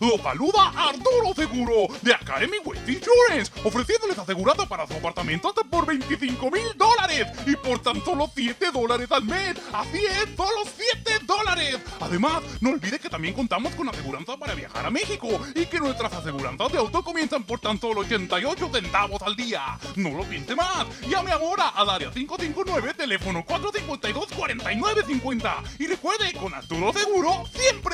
Lo saluda Arturo Seguro de Academy West Insurance, ofreciéndoles asegurado para su apartamento hasta por 25 mil dólares y por tan solo 7 dólares al mes. Así es, solo 7 dólares. Además, no olvide que también contamos con aseguranza para viajar a México y que nuestras aseguranzas de auto comienzan por tan solo 88 centavos al día. No lo piense más. Llame ahora al área 559, teléfono 452-4950. Y recuerde, con Arturo Seguro, siempre.